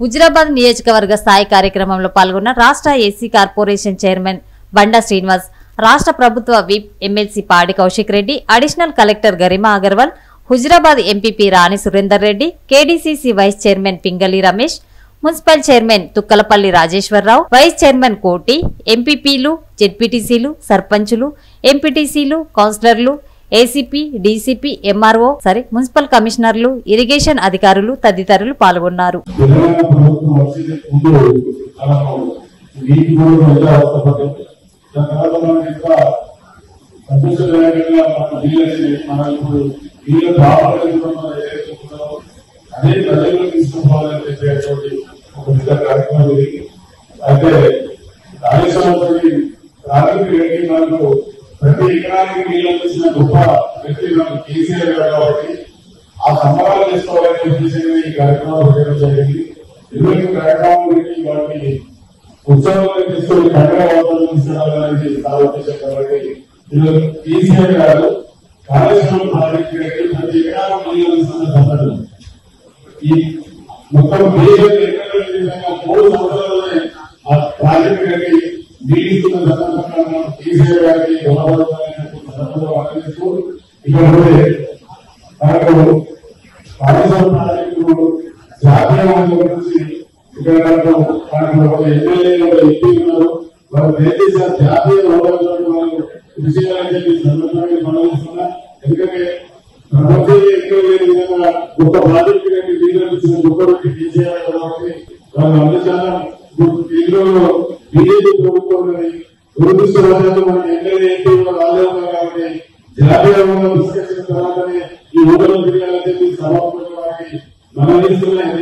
హుజురాబాద్ నియోజకవర్గ స్థాయి కార్యక్రమంలో పాల్గొన్న రాష్ట్ర SC corporation chairman Banda Srinivas రాష్ట్ర ప్రభుత్వ whip MLC Padi Kaushik Reddy additional collector Garima Agarwal Huzurabad MPP Rani Surender Reddy KDCC vice chairman Pingali Ramesh municipal chairman Thukkalapalli Rajeshwara Rao vice chairman Koti ఎంపీపీలు జెడ్పీటీసీలు సర్పంచులు ఎంపీటీసీలు కౌన్సిలర్లు ACP DCP MRO సరే municipal కమిషనర్లు irrigation అధికారులు తదితరులు పాల్గొన్నారు. అదే ప్రజలకు తీసుకుపోవాలని చెప్పేటువంటి ఒక పెద్ద కార్యక్రమం అయితే రాజేశ్వరరావు ప్రాథమిక వ్యక్తి ప్రతి ఎకరానికి నీళ్ళు అందించిన గొప్ప వ్యక్తి కేసీఆర్ గారు కాబట్టి ఆ సంబరాలు చేసుకోవాలని ఉద్దేశంగా ఈ కార్యక్రమాలు చేయడం జరిగింది. ఇటువంటి కార్యక్రమం గురించి వాటిని ఉత్సవాలు తీసుకొని పండుగ వాతావరణం తీసుకురావాలనేది నా ఉద్దేశం కాబట్టి ఈరోజు కేసీఆర్ గారు కాళేశ్వరం ప్రాజెక్టు ప్రతి ఎకరాలకు నీళ్ళు అందిస్తున్న సందర్భం. ఈ మొత్తం దేశంలో ఎక్కడ మూడు సంవత్సరాలనే ఆ ప్రాజెక్టు కట్టి నీటిస్తున్న సందర్భంగా కేసీఆర్ గారికి సందర్భంలో మనకు గురించి ఇక్కడ మనకు ఒక ఎంపీ ఉన్నారు వారు జాతీయ హోదాలో సందర్భంగా ఎందుకంటే ప్రపంచంలో ఎక్కువ లేని విధంగా గొప్ప ప్రాజెక్టు గొప్ప వ్యక్తి కేసీఆర్ కాబట్టి వాళ్ళు అందుచారం బీజేపీ ప్రభుత్వం ఉన్నది దురదృష్టవశాత్తు మన ఎమ్మెల్యే ఎంపీ వాళ్ళే ఉన్నారు కాబట్టి జాతీయ తీసుకొచ్చిన తర్వాతనే ఈ ఊళ్ళో తిరగాలని చెప్పి మనం ఎందుకంటే